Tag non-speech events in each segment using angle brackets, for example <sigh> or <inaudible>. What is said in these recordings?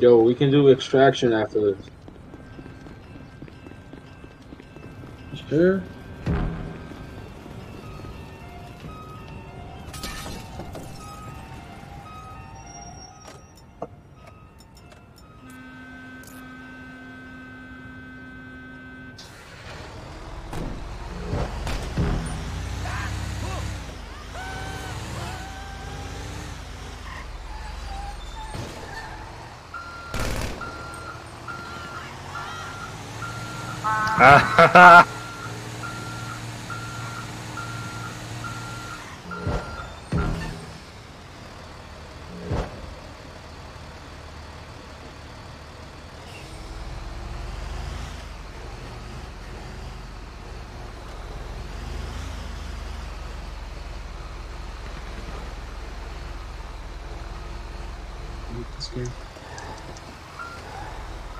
Yo, we can do extraction after this. Sure.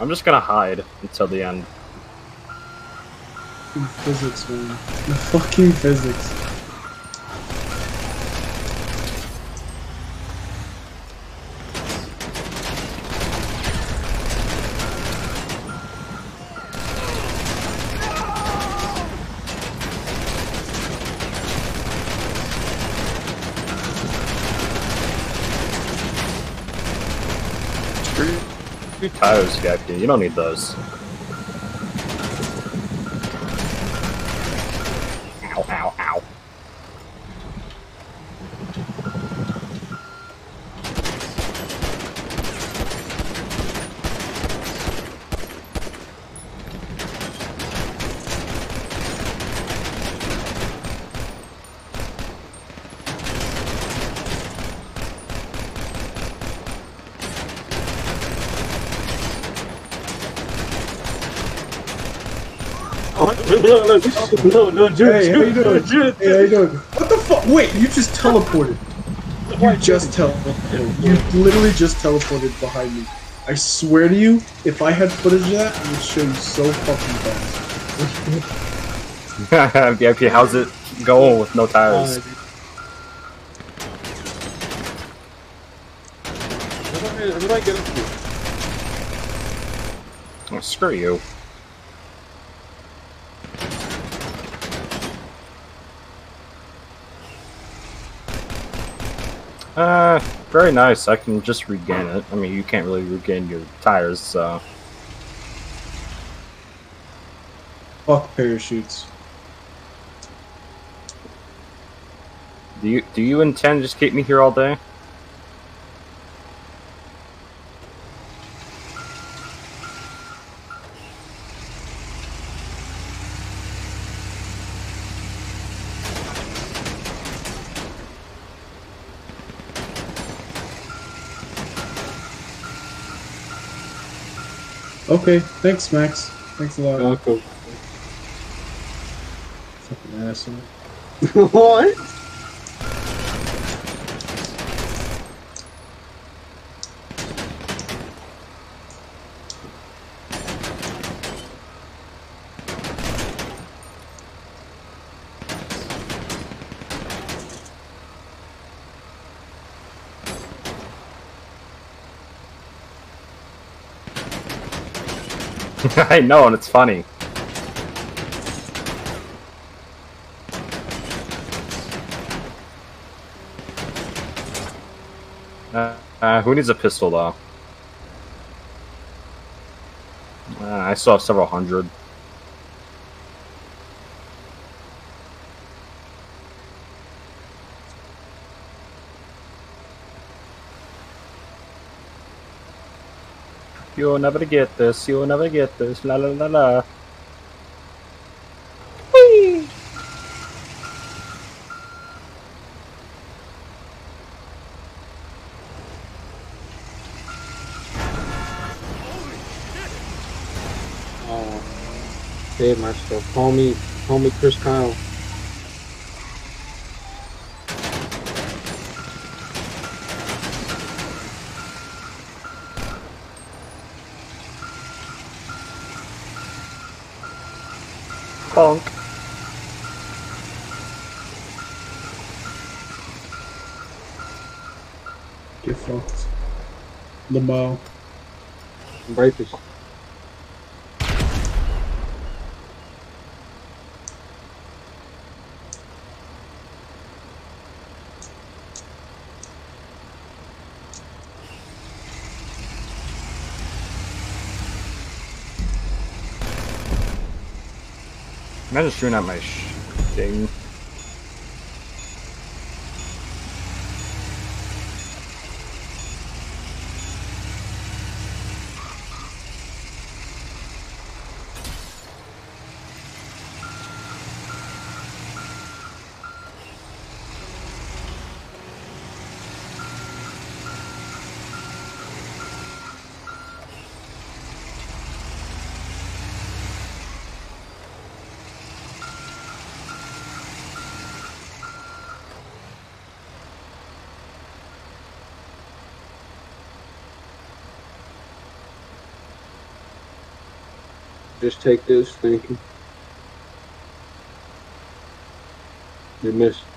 I'm just gonna hide until the end. Fucking physics, man. The fucking physics. Tires, Gappy. You don't need those. No, no, Jude, Hey, how you doing? Hey, how you doing? What the fuck? Wait, you just teleported. You just teleported. You literally just teleported behind me. I swear to you, if I had footage of that, I would show you so fucking fast. <laughs> VIP, how's it going with no tires? Uh, What did I- what did I get into? Oh, screw you. Uh, very nice. I can just regain it. I mean, you can't really regain your tires, so. Fuck parachutes. Do you do you intend to just keep me here all day? Okay, thanks, Max. Thanks a lot. Cool. Fucking asshole. <laughs> what? <laughs> I know, and it's funny. Uh, uh, who needs a pistol though? Uh, I still have several hundred. You'll never get this. You'll never get this. La la la la. Whee! Oh, save myself. Call me, call me Chris Kyle. Bonk. Get fucked. Lamau. Break this. Imagine shooting at my thing. Just take this. Thank you. You missed.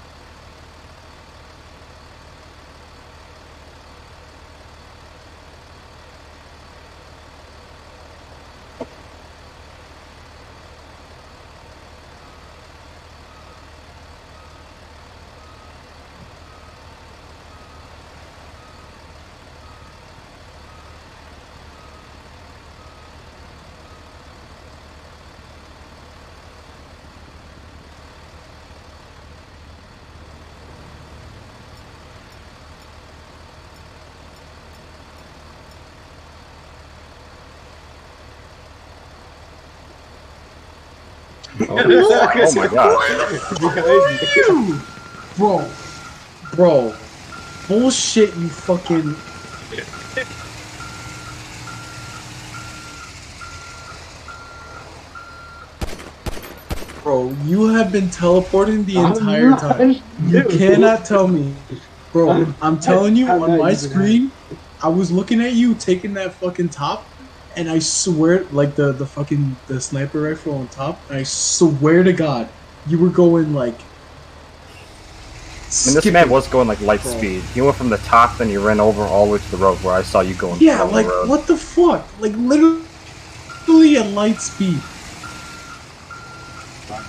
Oh, oh my god. You! Bro. Bro. Bullshit, you fucking. Bro, you have been teleporting the I'm entire not- time. You cannot tell me. Bro, I'm- I'm <laughs> telling you, I'm on my using screen, I was looking at you taking that fucking top, and I swear, like the, the fucking the sniper rifle on top, and I swear to God, you were going like. I mean, this man was going like light Bro. speed. He went from the top, then he ran over all the way to the road where I saw you going. Yeah, the like road. what the fuck? Like literally at light speed.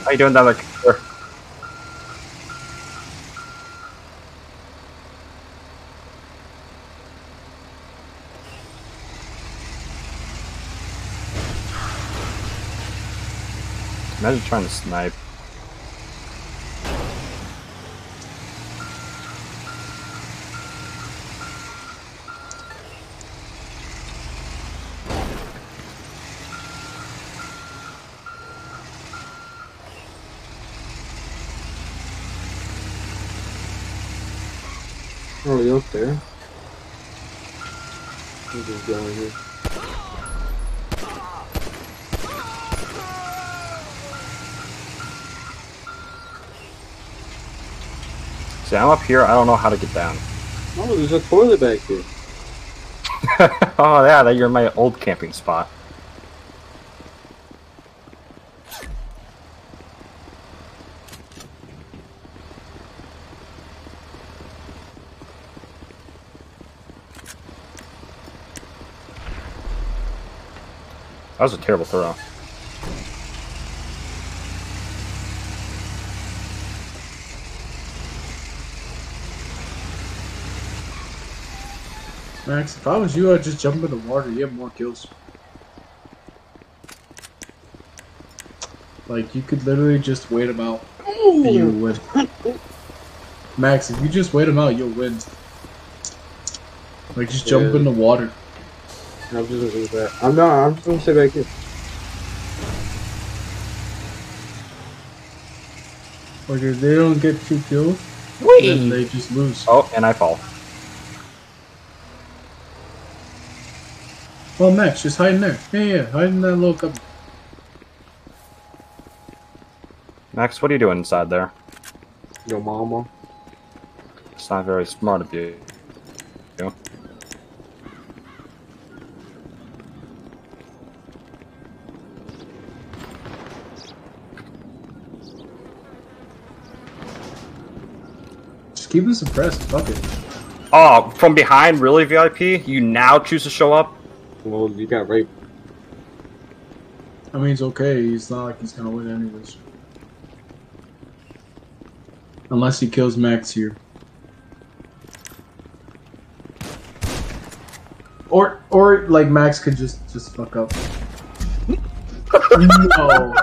How you doing that? Like, imagine trying to snipe. You up there? I'm just going here. See, I'm up here. I don't know how to get down. Oh, there's a toilet back here. <laughs> oh yeah, that you're in my old camping spot. That was a terrible throw. Max, if I was you, I'd just jump in the water. You have more kills. Like you could literally just wait him out, and you would win. Max, if you just wait him out, you'll win. Like just jump Yeah. in the water. I'm just gonna do that. I'm not. I'm just gonna stay back here. Like if they don't get two kills, then Whee! they just lose. Oh, and I fall. Well, Max, just hide in there. Yeah, yeah, hide in that little cupboard. Max, what are you doing inside there? Your mama. It's not very smart of you. You. Just keep them suppressed. Fuck it. Oh, from behind, really, VIP? You now choose to show up? Well, you got raped. I mean, it's okay. He's not like he's gonna win anyways. Unless he kills Max here. Or, or like Max could just just fuck up. <laughs> no,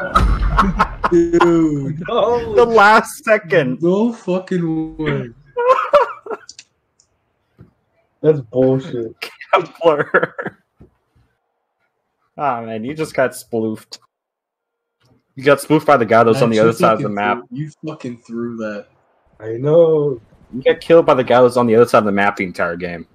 dude, No. The last second. no fucking way. <laughs> That's bullshit. Kepler. Ah man, you just got spoofed. You got spoofed by the guy that was on the other side of the map. threw- you fucking threw that. I know. You got killed by the guy that was on the other side of the map the entire game.